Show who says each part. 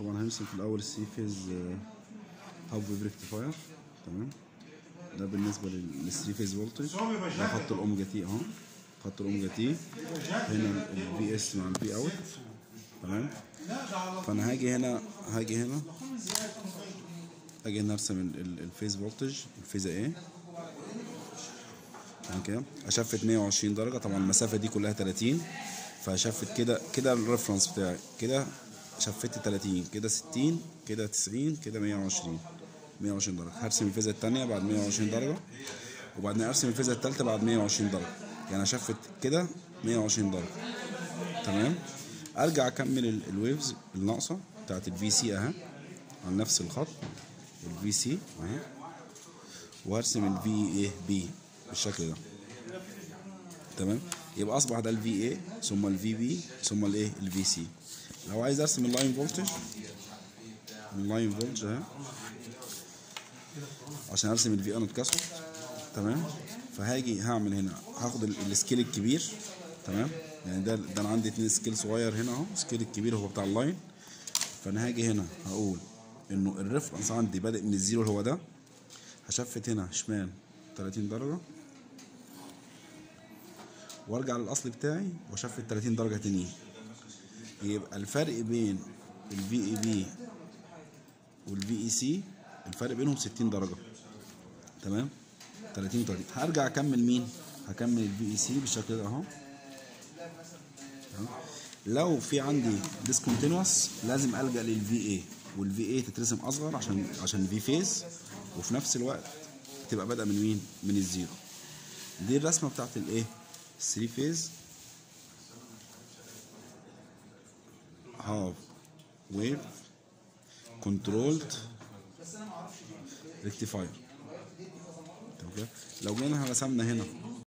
Speaker 1: طبعا هنرسم في الأول ال three phase half wave rectifier تمام. ده بالنسبة للثري فيز فولتج. ده خط ال omega t أهو. خط ال omega t. هنا ال VS مع ال V out تمام. فأنا هاجي هنا هاجي هنا. هاجي هنا أرسم ال- ال- ال phase voltage ال phase A تمام كده shift 120 درجة. طبعا المسافة دي كلها 30 ف shift كده كده ال reference بتاعي. كده shift 30 كده 60 كده 90 كده 120 120 درجة. هرسم الفيزا الثانية بعد 120 درجة. وبعدين أرسم الفيزا الثالثه بعد 120 درجة. يعني shift كده 120 درجة. تمام؟ أرجع أكمل ال- ال waves الناقصة بتاعت ال VC أهي. على نفس الخط. ال VC أهي. وهرسم ال VAB بالشكل ده. تمام؟ يبقى أصبح ده ال VA ثم ال VB ثم الايه ال VC لو عايز ارسم ال line voltage ال line voltage اهي. عشان ارسم ال VN اتكسر. تمام؟ فهاجي هعمل هنا هاخد ال- ال scale الكبير. تمام؟ يعني ده ده أنا عندي اتنين scale صغير هنا اهو ال scale الكبير هو بتاع ال line. فانا هاجي هنا هقول انه ال reference عندي بادئ من ال zero اللي هو ده. ه shift هنا شمال 30 درجة. وارجع للأصل بتاعي وا shift 30 درجة تانيين يبقى الفرق بين ال VAB وال VAC الفرق بينهم 60 درجة. تمام؟ 30 30 هرجع أكمل مين؟ هكمل ال VAC بالشكل ده أهو؟ لو في عندي discontinuous لازم ألجأ لل VA وال VA تترسم أصغر عشان عشان V phase وفي نفس الوقت تبقى بادئة من مين؟ من ال zero. دي الرسمة بتاعت الايه 3 phase half wave controlled rectifier لو جينا رسمنا هنا.